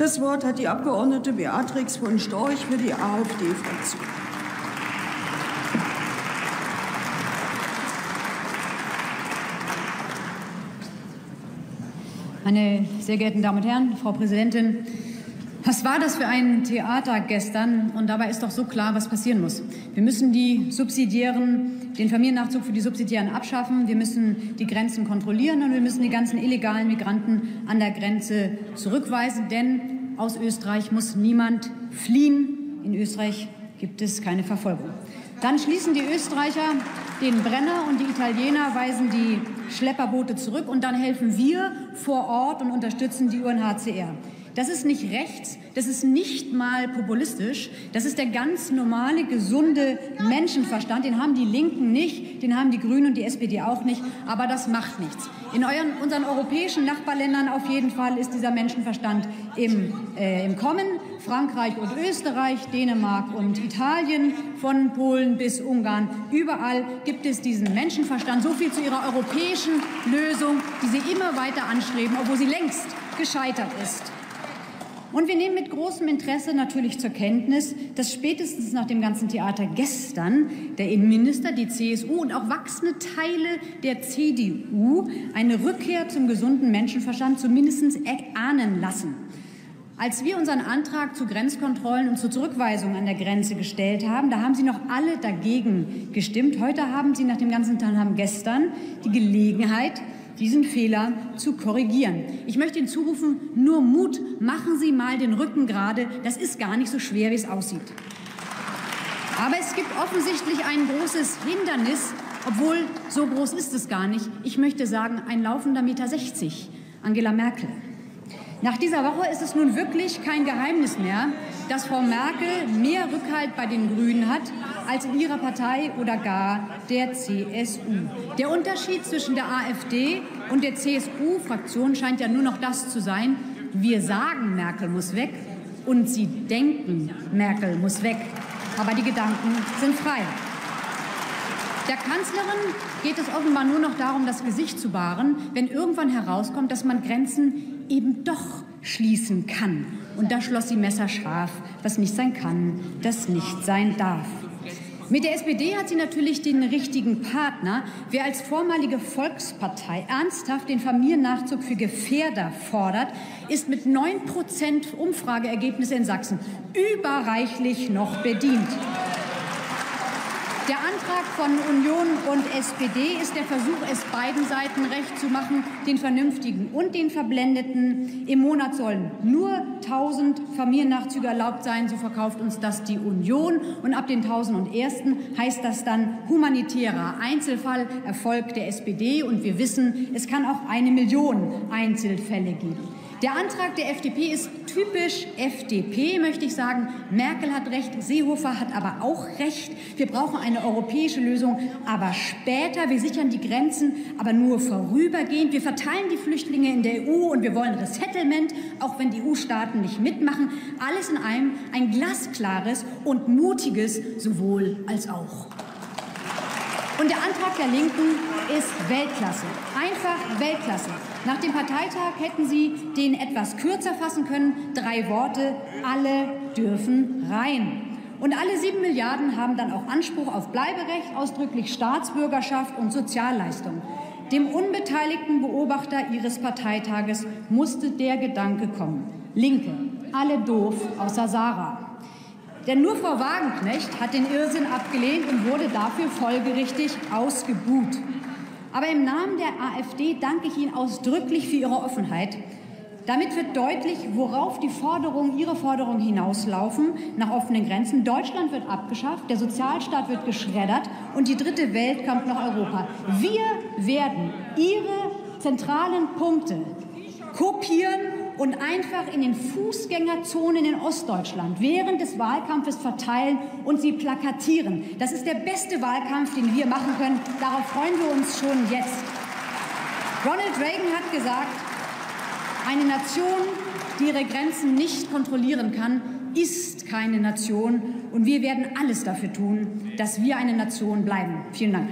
Das Wort hat die Abgeordnete Beatrix von Storch für die AfD-Fraktion. Meine sehr geehrten Damen und Herren, Frau Präsidentin, was war das für ein Theater gestern? Und dabei ist doch so klar, was passieren muss. Wir müssen die subsidiären, den Familiennachzug für die Subsidiären abschaffen. Wir müssen die Grenzen kontrollieren und wir müssen die ganzen illegalen Migranten an der Grenze zurückweisen. Denn aus Österreich muss niemand fliehen. In Österreich gibt es keine Verfolgung. Dann schließen die Österreicher den Brenner und die Italiener weisen die Schlepperboote zurück und dann helfen wir vor Ort und unterstützen die UNHCR. Das ist nicht rechts, das ist nicht mal populistisch, das ist der ganz normale, gesunde Menschenverstand. Den haben die Linken nicht, den haben die Grünen und die SPD auch nicht, aber das macht nichts. In euren, unseren europäischen Nachbarländern auf jeden Fall ist dieser Menschenverstand im, äh, im Kommen. Frankreich und Österreich, Dänemark und Italien, von Polen bis Ungarn. Überall gibt es diesen Menschenverstand. So viel zu ihrer europäischen Lösung, die sie immer weiter anstreben, obwohl sie längst gescheitert ist. Und wir nehmen mit großem Interesse natürlich zur Kenntnis, dass spätestens nach dem ganzen Theater gestern der Innenminister, die CSU und auch wachsende Teile der CDU eine Rückkehr zum gesunden Menschenverstand zumindest erahnen lassen. Als wir unseren Antrag zu Grenzkontrollen und zur Zurückweisung an der Grenze gestellt haben, da haben Sie noch alle dagegen gestimmt. Heute haben Sie nach dem ganzen Tag, gestern die Gelegenheit, diesen Fehler zu korrigieren. Ich möchte Ihnen zurufen, nur Mut, machen Sie mal den Rücken gerade. Das ist gar nicht so schwer, wie es aussieht. Aber es gibt offensichtlich ein großes Hindernis, obwohl so groß ist es gar nicht. Ich möchte sagen, ein laufender Meter 60, Angela Merkel. Nach dieser Woche ist es nun wirklich kein Geheimnis mehr, dass Frau Merkel mehr Rückhalt bei den Grünen hat als in ihrer Partei oder gar der CSU. Der Unterschied zwischen der AfD und der CSU-Fraktion scheint ja nur noch das zu sein, wir sagen, Merkel muss weg und sie denken, Merkel muss weg. Aber die Gedanken sind frei. Der Kanzlerin geht es offenbar nur noch darum, das Gesicht zu wahren, wenn irgendwann herauskommt, dass man Grenzen eben doch schließen kann. Und da schloss sie messerscharf, was nicht sein kann, das nicht sein darf. Mit der SPD hat sie natürlich den richtigen Partner. Wer als vormalige Volkspartei ernsthaft den Familiennachzug für Gefährder fordert, ist mit 9 Prozent Umfrageergebnisse in Sachsen überreichlich noch bedient. Der Antrag von Union und SPD ist der Versuch, es beiden Seiten recht zu machen, den Vernünftigen und den Verblendeten. Im Monat sollen nur 1000 Familiennachzüge erlaubt sein, so verkauft uns das die Union. Und ab den 1001. heißt das dann humanitärer Einzelfall, Erfolg der SPD. Und wir wissen, es kann auch eine Million Einzelfälle geben. Der Antrag der FDP ist typisch FDP, möchte ich sagen. Merkel hat recht, Seehofer hat aber auch recht. Wir brauchen eine europäische Lösung, aber später. Wir sichern die Grenzen, aber nur vorübergehend. Wir verteilen die Flüchtlinge in der EU und wir wollen Resettlement, auch wenn die EU-Staaten nicht mitmachen. Alles in einem ein glasklares und mutiges sowohl als auch. Und der Antrag der Linken ist Weltklasse. Einfach Weltklasse. Nach dem Parteitag hätten Sie den etwas kürzer fassen können. Drei Worte, alle dürfen rein. Und alle sieben Milliarden haben dann auch Anspruch auf Bleiberecht, ausdrücklich Staatsbürgerschaft und Sozialleistung. Dem unbeteiligten Beobachter Ihres Parteitages musste der Gedanke kommen. Linke, alle doof, außer Sarah. Denn nur Frau Wagenknecht hat den Irrsinn abgelehnt und wurde dafür folgerichtig ausgebuht. Aber im Namen der AfD danke ich Ihnen ausdrücklich für Ihre Offenheit. Damit wird deutlich, worauf die Forderungen, Ihre Forderungen hinauslaufen, nach offenen Grenzen. Deutschland wird abgeschafft, der Sozialstaat wird geschreddert und die dritte Welt kommt nach Europa. Wir werden Ihre zentralen Punkte kopieren und einfach in den Fußgängerzonen in Ostdeutschland während des Wahlkampfes verteilen und sie plakatieren. Das ist der beste Wahlkampf, den wir machen können. Darauf freuen wir uns schon jetzt. Ronald Reagan hat gesagt, eine Nation, die ihre Grenzen nicht kontrollieren kann, ist keine Nation. Und wir werden alles dafür tun, dass wir eine Nation bleiben. Vielen Dank.